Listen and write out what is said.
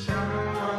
Shalom.